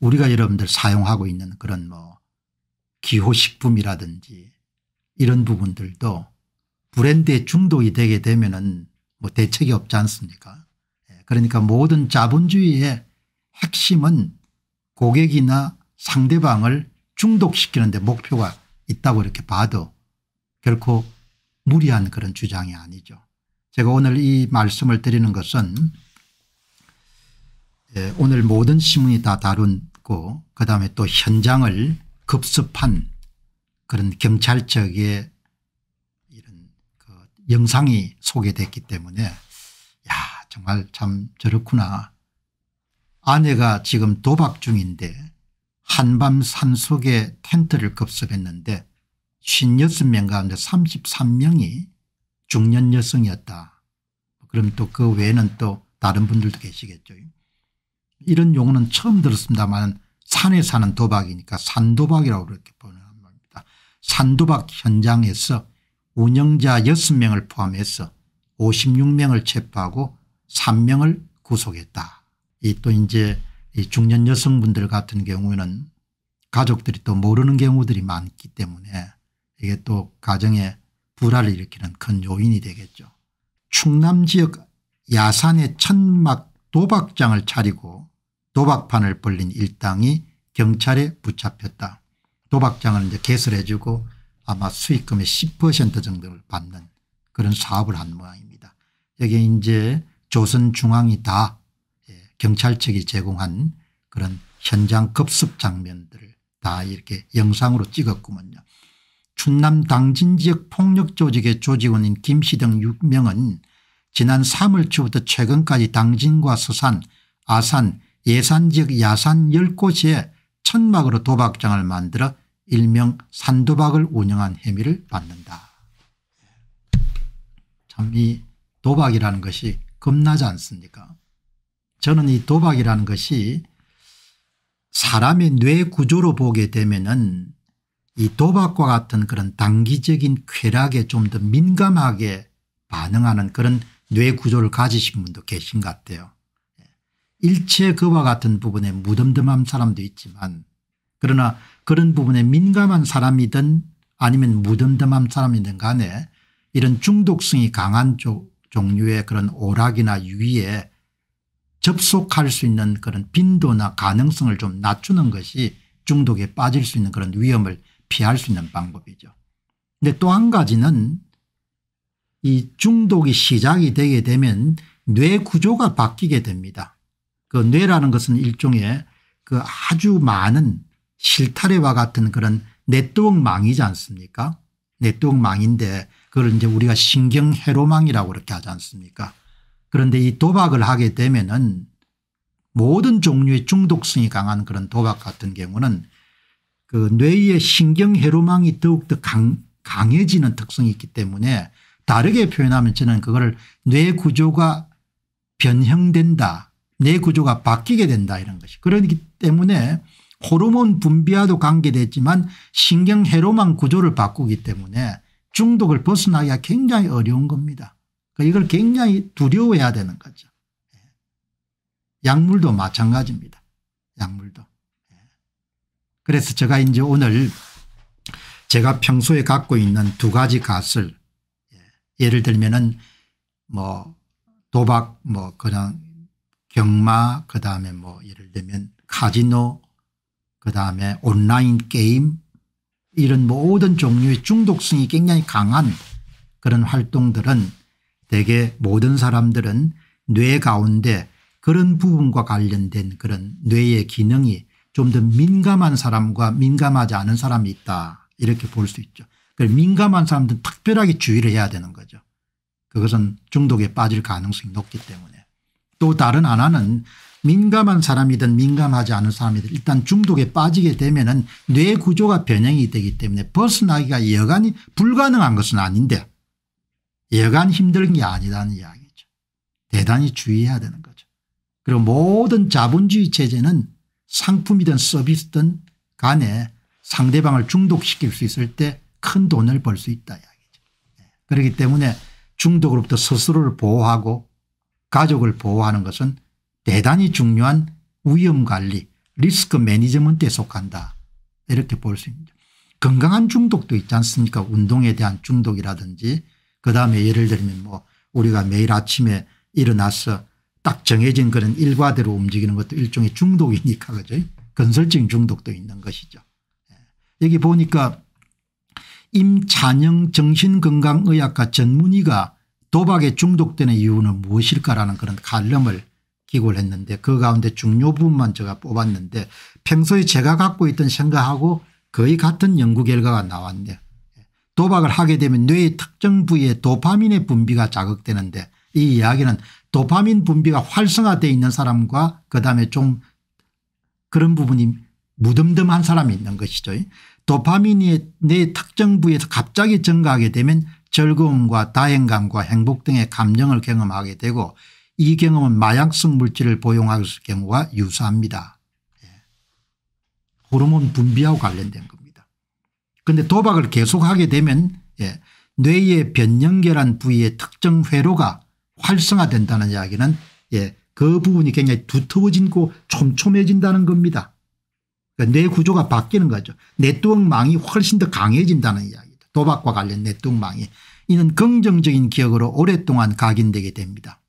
우리가 여러분들 사용하고 있는 그런 뭐 기호식품이라든지 이런 부분들도 브랜드에 중독이 되게 되면은 뭐 대책이 없지 않습니까? 예, 그러니까 모든 자본주의의 핵심은 고객이나 상대방을 중독시키는 데 목표가 있다고 이렇게 봐도 결코 무리한 그런 주장이 아니죠. 제가 오늘 이 말씀을 드리는 것은 예, 오늘 모든 신문이 다 다룬고 그다음에 또 현장을 급습한 그런 경찰 측의 이런 그 영상이 소개됐기 때문에 야 정말 참 저렇구나 아내가 지금 도박 중인데 한밤 산속에 텐트를 급습했는데 56명 가운데 33명이 중년 여성이었다. 그럼 또 그 외에는 또 다른 분들도 계시겠죠. 이런 용어는 처음 들었습니다만 산에 사는 도박이니까 산도박이라고 그렇게 보는 겁니다. 산도박 현장에서 운영자 6명을 포함해서 56명을 체포하고 3명을 구속했다. 이 또 이제 이 중년 여성분들 같은 경우에는 가족들이 또 모르는 경우들이 많기 때문에 이게 또 가정에 불화를 일으키는 큰 요인이 되겠죠. 충남 지역 야산에 천막 도박장을 차리고 도박판을 벌린 일당이 경찰에 붙잡혔다. 도박장을 이제 개설해 주고 아마 수익금의 10% 정도를 받는 그런 사업을 한 모양입니다. 여기 이제 조선중앙이 다 예, 경찰 측이 제공한 그런 현장 급습 장면들을 다 이렇게 영상으로 찍었구먼요. 충남 당진 지역 폭력 조직의 조직원인 김씨 등 6명은 지난 3월 초부터 최근까지 당진과 서산 아산 예산 지역 야산 10곳에 천막으로 도박장을 만들어 일명 산도박을 운영한 혐의를 받는다. 참 이 도박이라는 것이 겁나지 않습니까 저는 이 도박이라는 것이 사람의 뇌 구조로 보게 되면 은 이 도박과 같은 그런 단기적인 쾌락에 좀 더 민감하게 반응하는 그런 뇌 구조를 가지신 분도 계신 것 같아요. 일체 그와 같은 부분에 무덤덤한 사람도 있지만 그러나 그런 부분에 민감한 사람이든 아니면 무덤덤한 사람이든 간에 이런 중독성이 강한 쪽 종류의 그런 오락이나 유의에 접속할 수 있는 그런 빈도나 가능성을 좀 낮추는 것이 중독에 빠질 수 있는 그런 위험을 피할 수 있는 방법이죠. 근데 또 한 가지는 이 중독이 시작이 되게 되면 뇌 구조가 바뀌게 됩니다. 그 뇌라는 것은 일종의 그 아주 많은 실타래와 같은 그런 네트워크망이지 않습니까 네트워크망인데 그걸 이제 우리가 신경회로망이라고 그렇게 하지 않습니까 그런데 이 도박을 하게 되면은 모든 종류의 중독성이 강한 그런 도박 같은 경우는 그 뇌의 신경회로망이 더욱더 강, 강해지는 특성이 있기 때문에 다르게 표현하면 저는 그거를 뇌 구조가 변형된다 뇌 구조가 바뀌게 된다 이런 것이 그렇기 때문에 호르몬 분비와도 관계됐지만 신경회로망 구조를 바꾸기 때문에 중독을 벗어나기가 굉장히 어려운 겁니다. 그러니까 이걸 굉장히 두려워해야 되는 거죠. 예. 약물도 마찬가지입니다. 약물도. 예. 그래서 제가 이제 오늘 제가 평소에 갖고 있는 두 가지 값을 예. 예를 들면은 뭐 도박 뭐 그냥 경마 그다음에 뭐 예를 들면 카지노 그다음에 온라인 게임 이런 모든 종류의 중독성이 굉장히 강한 그런 활동들은 대개 모든 사람들은 뇌 가운데 그런 부분과 관련된 그런 뇌의 기능이 좀 더 민감한 사람과 민감하지 않은 사람이 있다 이렇게 볼 수 있죠. 민감한 사람들은 특별하게 주의를 해야 되는 거죠. 그것은 중독에 빠질 가능성이 높기 때문에 또 다른 하나는 민감한 사람이든 민감하지 않은 사람이든 일단 중독에 빠지게 되면 은 뇌 구조가 변형이 되기 때문에 벗어나기가 여간이 불가능한 것은 아닌데 여간 힘든 게 아니라는 이야기죠. 대단히 주의해야 되는 거죠. 그리고 모든 자본주의 체제는 상품이든 서비스든 간에 상대방을 중독시킬 수 있을 때 큰 돈을 벌 수 있다 이야기죠. 네. 그렇기 때문에 중독으로부터 스스로를 보호하고 가족을 보호하는 것은 대단히 중요한 위험관리 리스크 매니지먼트에 속한다 이렇게 볼 수 있습니다. 건강한 중독도 있지 않습니까 운동에 대한 중독이라든지 그다음에 예를 들면 뭐 우리가 매일 아침에 일어나서 딱 정해진 그런 일과대로 움직이는 것도 일종의 중독이니까 그죠 건설적인 중독도 있는 것이죠. 예. 여기 보니까 임찬영 정신건강의학과 전문의가 도박에 중독되는 이유는 무엇일까라는 그런 칼럼을 기고를 했는데 그 가운데 중요 부분만 제가 뽑았는데 평소에 제가 갖고 있던 생각하고 거의 같은 연구 결과가 나왔네요. 도박을 하게 되면 뇌의 특정 부위에 도파민의 분비가 자극되는데 이 이야기는 도파민 분비가 활성화되어 있는 사람과 그다음에 좀 그런 부분이 무덤덤한 사람이 있는 것이죠. 도파민이 내 특정 부위에서 갑자기 증가하게 되면 즐거움과 다행감과 행복 등의 감정을 경험하게 되고 이 경험은 마약성 물질을 복용할 경우가 유사합니다. 예. 호르몬 분비하고 관련된 겁니다. 그런데 도박을 계속하게 되면 예. 뇌의 변연결한 부위의 특정 회로가 활성화된다는 이야기는 예. 그 부분이 굉장히 두터워진고 촘촘해진다는 겁니다. 그러니까 뇌 구조가 바뀌는 거죠. 네트워크망이 훨씬 더 강해진다는 이야기다. 도박과 관련 네트워크망이. 이는 긍정적인 기억으로 오랫동안 각인되게 됩니다.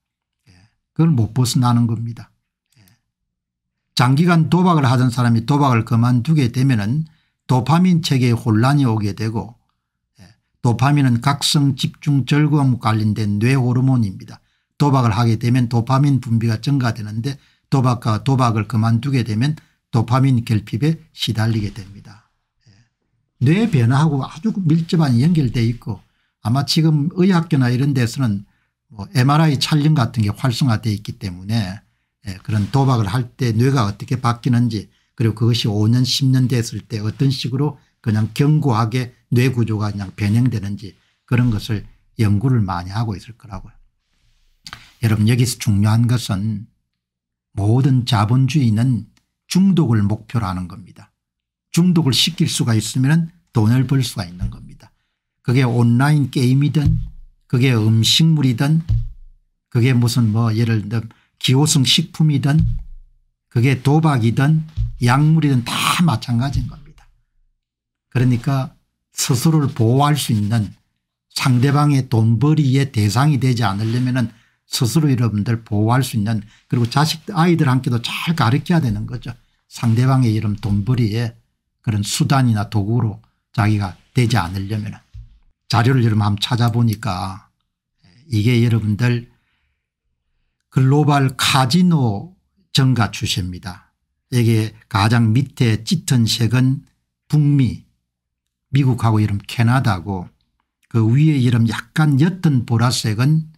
그걸 못 벗어나는 겁니다. 예. 장기간 도박을 하던 사람이 도박을 그만두게 되면 도파민 체계에 혼란이 오게 되고 예. 도파민은 각성 집중 즐거움 관련된 뇌 호르몬입니다. 도박을 하게 되면 도파민 분비가 증가되는데 도박과 도박을 그만두게 되면 도파민 결핍에 시달리게 됩니다. 예. 뇌 변화하고 아주 밀접한 연결되어 있고 아마 지금 의학교나 이런 데서는 뭐 MRI 촬영 같은 게 활성화되어 있기 때문에 예, 그런 도박을 할 때 뇌가 어떻게 바뀌는지 그리고 그것이 5년 10년 됐을 때 어떤 식으로 그냥 견고하게 뇌 구조가 그냥 변형되는지 그런 것을 연구를 많이 하고 있을 거라고요. 여러분 여기서 중요한 것은 모든 자본주의는 중독을 목표로 하는 겁니다. 중독을 시킬 수가 있으면 돈을 벌 수가 있는 겁니다. 그게 온라인 게임이든 그게 음식물이든 그게 무슨 뭐 예를 들어 기호성 식품이든 그게 도박이든 약물이든 다 마찬가지인 겁니다. 그러니까 스스로를 보호할 수 있는 상대방의 돈벌이의 대상이 되지 않으려면 스스로 여러분들 보호할 수 있는 그리고 자식 아이들한테도 잘 가르쳐야 되는 거죠. 상대방의 이런 돈벌이의 그런 수단이나 도구로 자기가 되지 않으려면 자료를 여러분 한번 찾아보니까 이게 여러분들 글로벌 카지노 정가 추세입니다. 이게 가장 밑에 짙은 색은 북미 미국하고 이름 캐나다고 그 위에 이름 약간 옅은 보라색은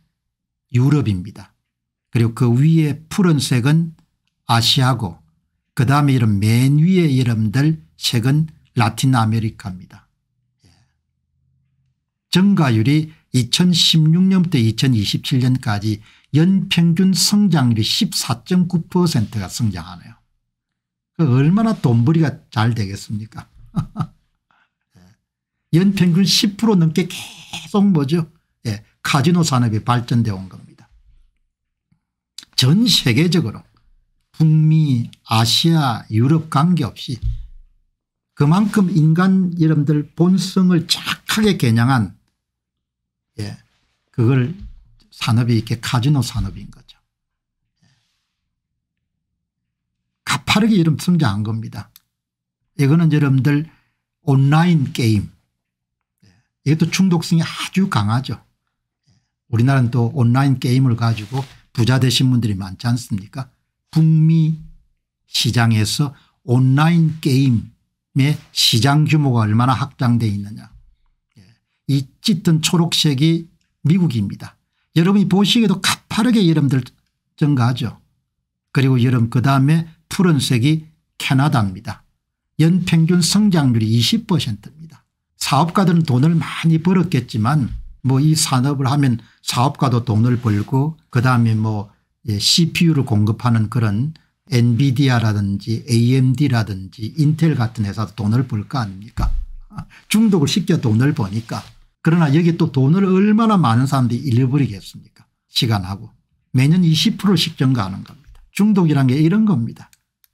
유럽입니다. 그리고 그 위에 푸른색은 아시아고 그 다음에 이름 맨 위에 이름들 색은 라틴 아메리카입니다. 증가율이 2016년부터 2027년까지 연평균 성장률이 14.9%가 성장하네요. 그 얼마나 돈벌이가 잘 되겠습니까 연평균 10% 넘게 계속 뭐죠 예, 카지노 산업이 발전되어 온 겁니다. 전 세계적으로 북미 아시아 유럽 관계없이 그만큼 인간 여러분들 본성을 착하게 겨냥한 예. 그걸 산업이 이렇게 카지노 산업인 거죠. 예. 가파르게 이름 성장한 겁니다. 이거는 여러분들 온라인 게임 예. 이것도 중독성이 아주 강하죠. 예. 우리나라는 또 온라인 게임을 가지고 부자 되신 분들이 많지 않습니까 북미 시장에서 온라인 게임의 시장 규모가 얼마나 확장되어 있느냐 이 짙은 초록색이 미국입니다. 여러분이 보시기에도 가파르게 여러분들 증가하죠. 그리고 여러분 그다음에 푸른색이 캐나다입니다. 연평균 성장률이 20%입니다. 사업가들은 돈을 많이 벌었겠지만 뭐 이 산업을 하면 사업가도 돈을 벌고 그다음에 뭐 CPU를 공급하는 그런 엔비디아라든지 AMD라든지 인텔 같은 회사도 돈을 벌 거 아닙니까 중독을 시켜 돈을 버니까 그러나 여기 또 돈을 얼마나 많은 사람들이 잃어버리겠습니까 시간하고 매년 20%씩 증가하는 겁니다. 중독이란 게 이런 겁니다.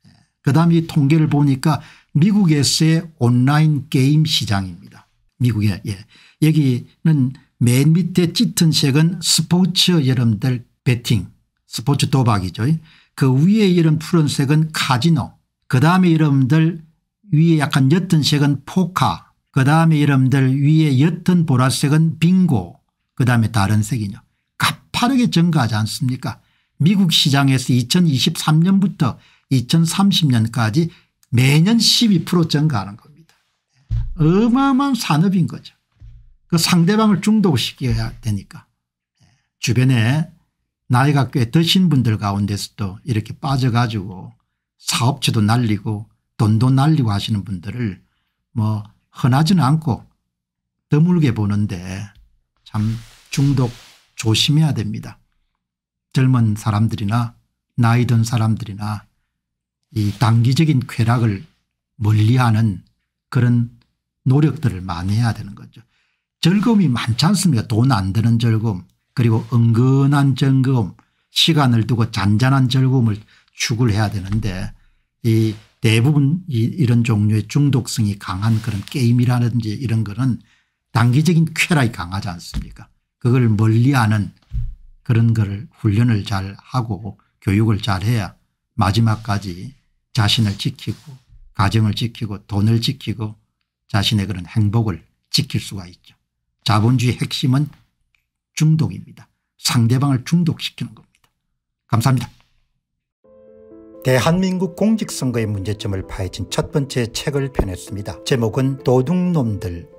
예. 그다음에 이 통계를 보니까 미국에서의 온라인 게임 시장입니다. 미국에 예. 여기는 맨 밑에 짙은 색은 스포츠 여러분들 배팅 스포츠 도박이죠. 그 위에 이런 푸른색은 카지노 그다음에 여러분들 위에 약간 옅은 색은 포카 그다음에 여러분들 위에 옅은 보라색은 빙고 그다음에 다른 색이요. 가파르게 증가하지 않습니까 미국 시장에서 2023년부터 2030년까지 매년 12% 증가하는 겁니다. 어마어마한 산업인 거죠. 그 상대방을 중독시켜야 되니까 주변에 나이가 꽤 드신 분들 가운데서도 이렇게 빠져가지고 사업체도 날리고 돈도 날리고 하시는 분들을 뭐 흔하지는 않고 드물게 보는데 참 중독 조심해야 됩니다. 젊은 사람들이나 나이 든 사람들이나 이 단기적인 쾌락을 멀리하는 그런 노력들을 많이 해야 되는 거죠. 즐거움이 많지 않습니까 돈 안 드는 즐거움 그리고 은근한 즐거움 시간을 두고 잔잔한 즐거움을 추구를 해야 되는데 이 대부분 이 이런 종류의 중독성이 강한 그런 게임이라든지 이런 거는 단기적인 쾌락이 강하지 않습니까 그걸 멀리하는 그런 거를 훈련을 잘 하고 교육을 잘 해야 마지막까지 자신을 지키고 가정을 지키고 돈을 지키고 자신의 그런 행복을 지킬 수가 있죠. 자본주의 핵심은 중독입니다. 상대방을 중독시키는 겁니다. 감사합니다. 대한민국 공직선거의 문제점을 파헤친 첫 번째 책을 펴냈습니다. 제목은 도둑놈들